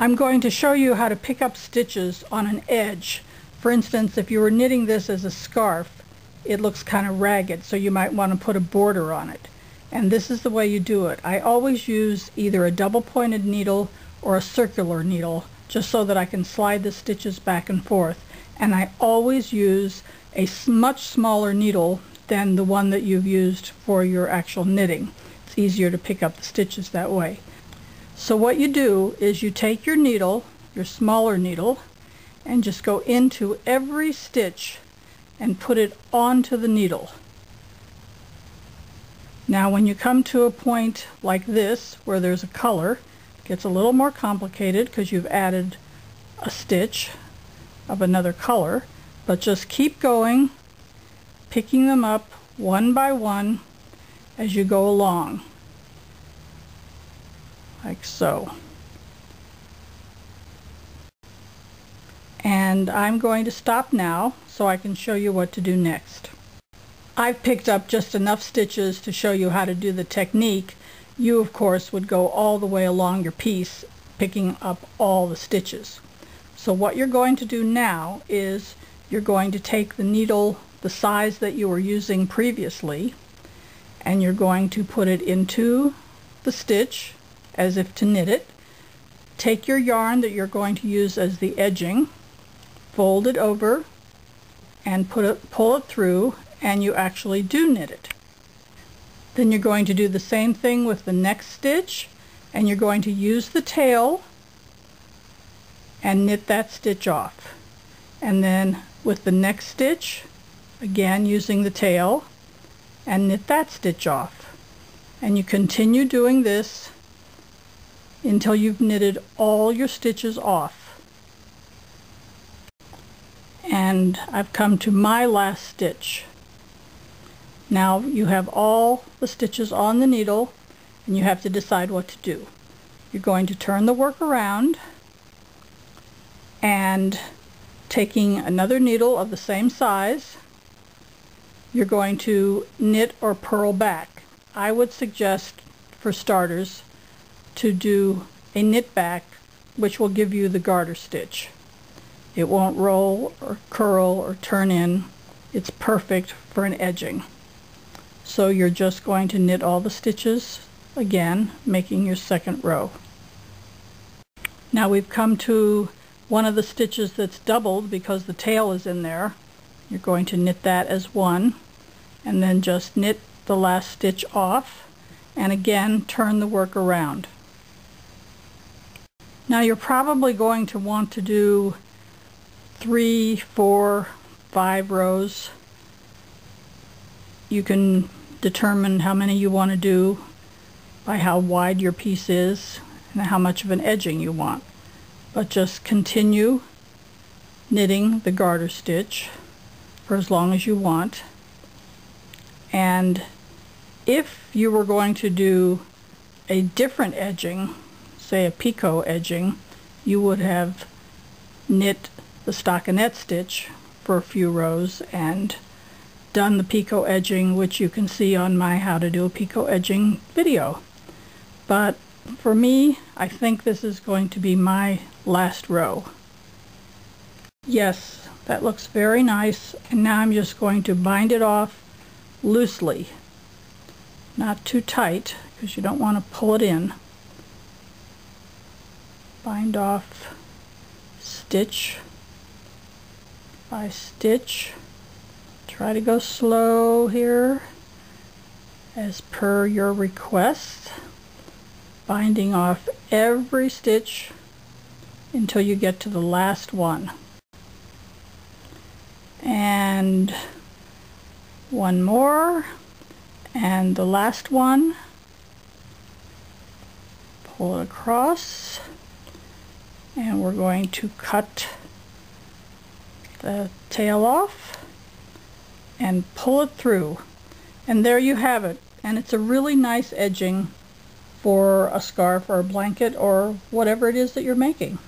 I'm going to show you how to pick up stitches on an edge. For instance, if you were knitting this as a scarf, it looks kind of ragged, so you might want to put a border on it. And this is the way you do it. I always use either a double pointed needle or a circular needle, just so that I can slide the stitches back and forth. And I always use a much smaller needle than the one that you've used for your actual knitting. It's easier to pick up the stitches that way. So what you do is you take your needle, your smaller needle, and just go into every stitch and put it onto the needle. Now when you come to a point like this where there's a color, it gets a little more complicated because you've added a stitch of another color, but just keep going, picking them up one by one as you go along like so. And I'm going to stop now so I can show you what to do next. I've picked up just enough stitches to show you how to do the technique. You of course would go all the way along your piece picking up all the stitches. So what you're going to do now is you're going to take the needle the size that you were using previously and you're going to put it into the stitch as if to knit it. Take your yarn that you're going to use as the edging, fold it over, and put it, pull it through, and you actually do knit it. Then you're going to do the same thing with the next stitch, and you're going to use the tail and knit that stitch off. And then with the next stitch, again using the tail, and knit that stitch off. And you continue doing this until you've knitted all your stitches off. And I've come to my last stitch. Now you have all the stitches on the needle and you have to decide what to do. You're going to turn the work around and taking another needle of the same size you're going to knit or purl back. I would suggest for starters to do a knit back which will give you the garter stitch. It won't roll or curl or turn in. It's perfect for an edging. So you're just going to knit all the stitches again, making your second row. Now we've come to one of the stitches that's doubled because the tail is in there. You're going to knit that as one and then just knit the last stitch off and again turn the work around. Now you're probably going to want to do three, four, five rows. You can determine how many you want to do by how wide your piece is and how much of an edging you want. But just continue knitting the garter stitch for as long as you want. And if you were going to do a different edging, say a picot edging, you would have knit the stockinette stitch for a few rows and done the picot edging, which you can see on my how to do a picot edging video. But for me, I think this is going to be my last row. Yes, that looks very nice. And now I'm just going to bind it off loosely. Not too tight, because you don't want to pull it in bind off stitch by stitch. Try to go slow here as per your request. Binding off every stitch until you get to the last one. And one more and the last one. Pull it across and we're going to cut the tail off and pull it through and there you have it and it's a really nice edging for a scarf or a blanket or whatever it is that you're making.